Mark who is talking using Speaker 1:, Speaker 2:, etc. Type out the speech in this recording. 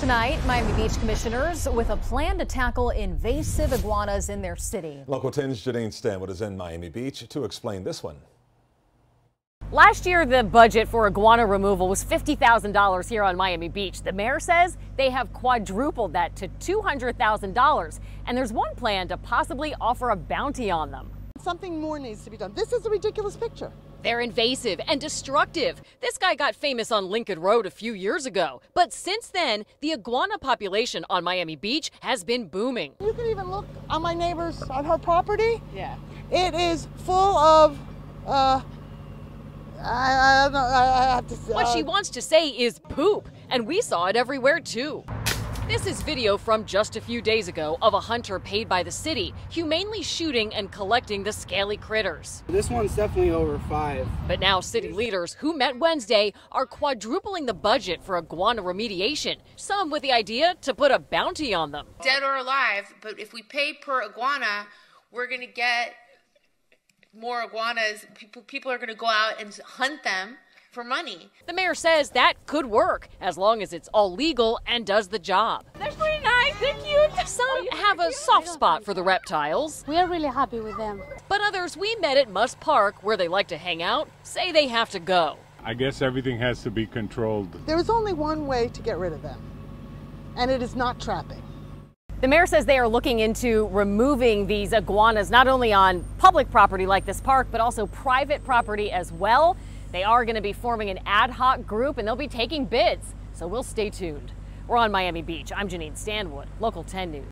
Speaker 1: Tonight, Miami Beach commissioners with a plan to tackle invasive iguanas in their city.
Speaker 2: Local 10's Janine Stanwood is in Miami Beach to explain this one.
Speaker 3: Last year, the budget for iguana removal was $50,000 here on Miami Beach. The mayor says they have quadrupled that to $200,000. And there's one plan to possibly offer a bounty on them.
Speaker 4: Something more needs to be done. This is a ridiculous picture.
Speaker 3: They're invasive and destructive. This guy got famous on Lincoln Road a few years ago. But since then, the iguana population on Miami Beach has been booming.
Speaker 4: You can even look on my neighbor's, on her property.
Speaker 3: Yeah.
Speaker 4: It is full of, uh, I, I don't know, I, I have to say.
Speaker 3: What
Speaker 4: uh,
Speaker 3: she wants to say is poop, and we saw it everywhere too. This is video from just a few days ago of a hunter paid by the city, humanely shooting and collecting the scaly critters.
Speaker 5: This one's definitely over five.
Speaker 3: But now city leaders who met Wednesday are quadrupling the budget for iguana remediation, some with the idea to put a bounty on them.
Speaker 6: dead or alive, but if we pay per iguana, we're going to get more iguanas. People, people are going to go out and hunt them for money.
Speaker 3: The mayor says that could work as long as it's all legal and does the job. They're pretty nice, they're cute. Some oh, have a soft spot for the reptiles,
Speaker 7: We are really happy with them.
Speaker 3: but others we met at Muss Park, where they like to hang out, say they have to go.
Speaker 8: I guess everything has to be controlled.
Speaker 4: There is only one way to get rid of them, and it is not trapping.
Speaker 3: The mayor says they are looking into removing these iguanas not only on public property like this park, but also private property as well. They are going to be forming an ad hoc group and they'll be taking bids. So we'll stay tuned. We're on Miami Beach. I'm Janine Stanwood, Local 10 News.